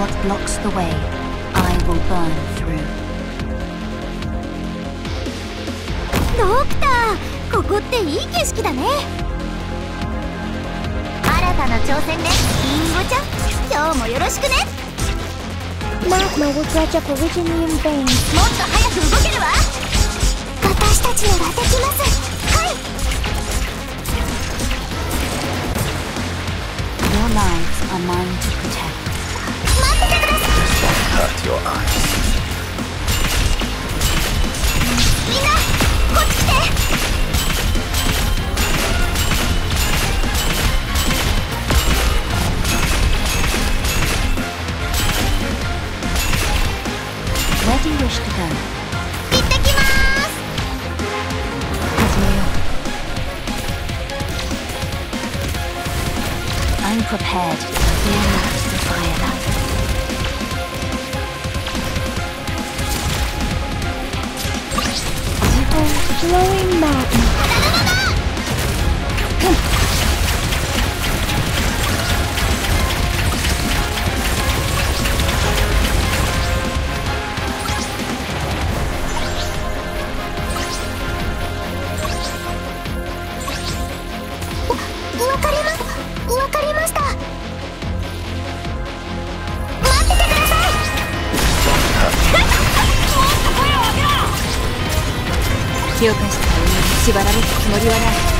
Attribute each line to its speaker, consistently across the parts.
Speaker 1: ドクターここっていい景色だね。新たな挑戦ね。リンゴちゃん今日もよろしくね。
Speaker 2: マークマグクラチャコビジ
Speaker 1: もっと早く動けるわ。私たちならできます。
Speaker 3: Where do you wish to go?
Speaker 1: 行ってきます
Speaker 3: 始めよう I'm prepared. Fear not the fire.
Speaker 2: Glowing magma.
Speaker 3: 気を貸したらに縛られるつもりはない。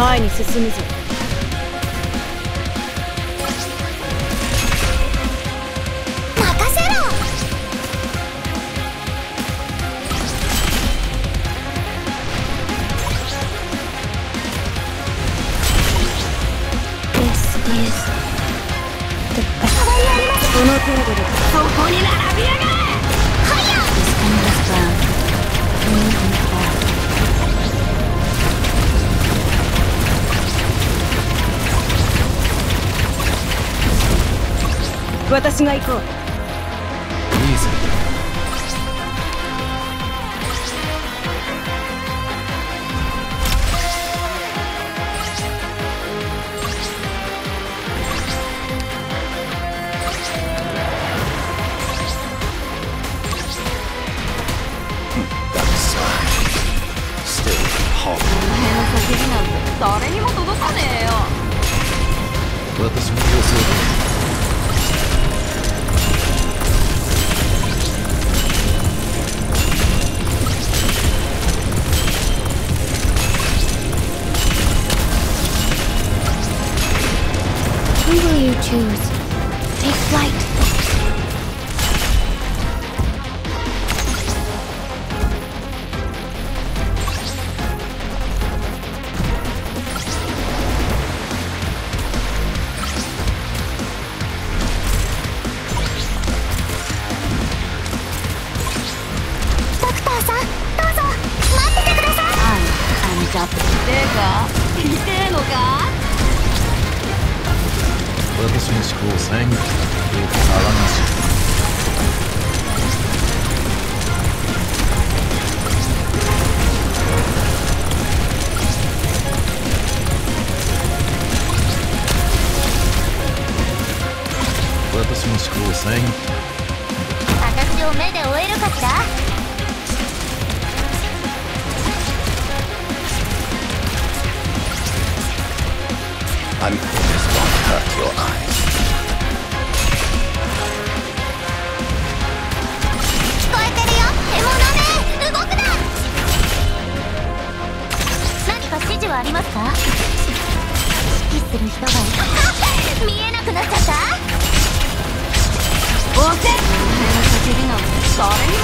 Speaker 3: 前に進むぞ。
Speaker 1: 任せろ。
Speaker 2: This is the best.
Speaker 3: その程度で
Speaker 1: そこに並びやがれ
Speaker 3: 私が行こう。なん。て誰にも届かねえよ。
Speaker 4: 私も予想
Speaker 2: Who will you choose? Take flight.
Speaker 1: ドクターさんどうぞ待っててください
Speaker 3: I am Dub てか痛えのか
Speaker 4: repurposing school thing with school thing. I'm 聞こえてるよ cut 動くな。何か指示はあります
Speaker 1: か？指揮する人が。見えなくなっちゃった？
Speaker 3: 押せ目の叫びの。それに